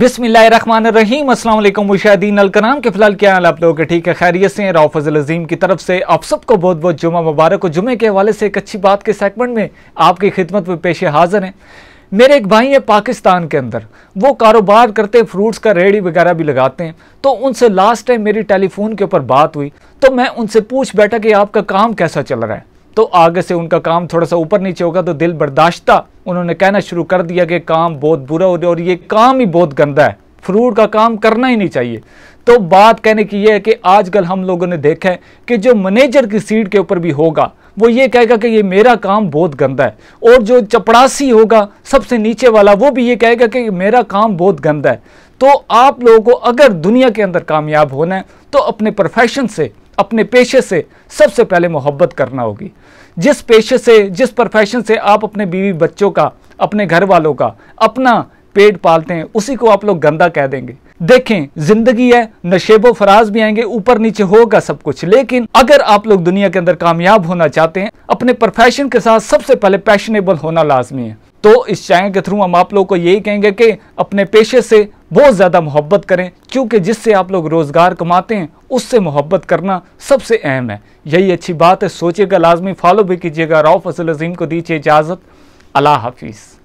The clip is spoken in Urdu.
بسم اللہ الرحمن الرحیم، السلام علیکم مشاہدین الکرام کے فلال کیا حال آپ لوگوں کے ٹھیک ہے؟ خیریت سے راؤ فضل عظیم کی طرف سے آپ سب کو بہت بہت جمعہ مبارک و جمعے کے حوالے سے ایک اچھی بات کے سیگمنٹ میں آپ کی خدمت میں پیش حاضر ہیں۔ میرے ایک بھائی ہیں پاکستان کے اندر، وہ کاروبار کرتے فروٹس کا ریڑی وغیرہ بھی لگاتے ہیں۔ تو ان سے لاسٹ ٹائم میری ٹیلی فون کے اوپر بات ہوئی، تو میں ان سے پوچھ بیٹھا کہ آپ کا کام کیسا چل رہا ہے؟ تو آگے سے ان کا کام تھوڑا سا اوپر نیچے ہوگا تو دل برداشتہ انہوں نے کہنا شروع کر دیا کہ کام بہت برا ہو رہا اور یہ کام ہی بہت گندہ ہے۔ فروٹ کا کام کرنا ہی نہیں چاہیے۔ تو بات کہنے کی یہ ہے کہ آج کل ہم لوگوں نے دیکھا ہے کہ جو منیجر کی سیٹ کے اوپر بھی ہوگا، وہ یہ کہے گا کہ یہ میرا کام بہت گندہ ہے۔ اور جو چپڑاسی ہوگا، سب سے نیچے والا، وہ بھی یہ کہے گا کہ میرا کام بہت گندہ ہے۔ تو آپ لوگوں کو اگر دنیا کے اندر کامیاب ہونا ہے، تو اپنے پروفیشن سے اپنے پیشے سے سب سے پہلے محبت کرنا ہوگی۔ جس پیشے سے، جس پروفیشن سے آپ اپنے بیوی بچوں کا، اپنے گھر والوں کا اپنا پیٹ پالتے ہیں، اسی کو آپ لوگ گندہ کہہ دیں گے۔ دیکھیں، زندگی ہے، نشیب و فراز بھی آئیں گے، اوپر نیچے ہوگا سب کچھ۔ لیکن اگر آپ لوگ دنیا کے اندر کامیاب ہونا چاہتے ہیں، اپنے پروفیشن کے ساتھ سب سے پہلے پیشنیبل ہونا لازمی ہے۔ تو اس چینل کے تھرو ہم آپ لوگ کو یہی کہیں گے کہ اپنے پیشے سے بہت زیادہ محبت کریں، کیونکہ جس سے آپ لوگ روزگار کماتے ہیں، اس سے محبت کرنا سب سے اہم ہے۔ یہی اچھی بات ہے سوچے گا، لازمی فالو بھی کیجیے گا۔ راؤ فضل عظیم کو دیجیے اجازت۔ اللہ حافظ۔